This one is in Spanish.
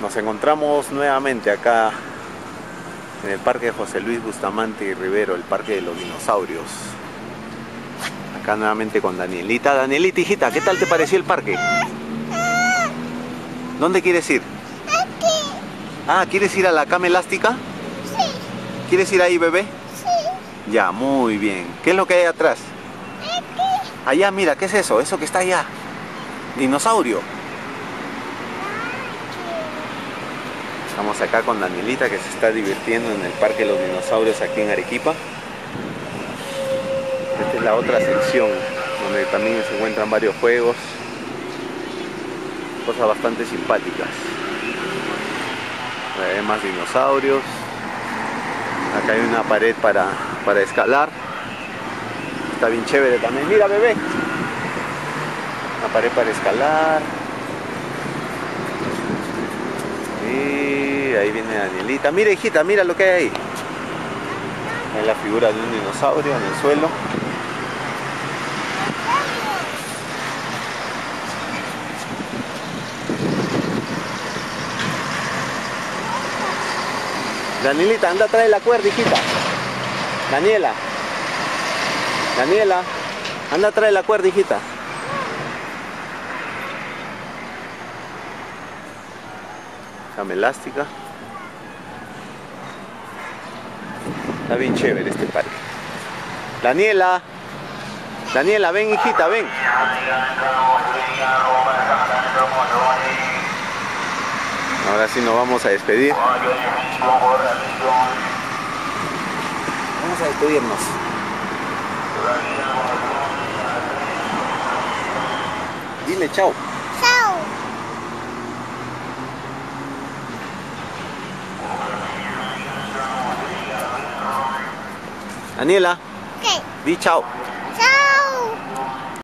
Nos encontramos nuevamente acá en el parque de José Luis Bustamante y Rivero, el parque de los dinosaurios. Acá nuevamente con Danielita. Danielita, hijita, ¿qué tal te pareció el parque? ¿Dónde quieres ir? Aquí. Ah, ¿quieres ir a la cama elástica? Sí. ¿Quieres ir ahí, bebé? Sí. Ya, muy bien. ¿Qué es lo que hay atrás? Aquí. Allá, mira, ¿qué es eso? Eso que está allá. Dinosaurio. Estamos acá con Danielita que se está divirtiendo en el Parque de los Dinosaurios aquí en Arequipa. Esta es la otra sección donde también se encuentran varios juegos. Cosas bastante simpáticas. Hay más dinosaurios. Acá hay una pared para, para escalar. Está bien chévere también. Mira, bebé. Una pared para escalar. Ahí viene Danielita. Mira, hijita, mira lo que hay ahí. Hay la figura de un dinosaurio en el suelo. Danielita, anda, trae la cuerda, hijita. Daniela. Daniela, anda, trae la cuerda, hijita. Cama elástica. Está bien chévere este parque. Daniela. Daniela, ven, hijita, ven. Ahora sí nos vamos a despedir. Vamos a despedirnos. Dile chao. Chao. Daniela, ¿Qué? di chao.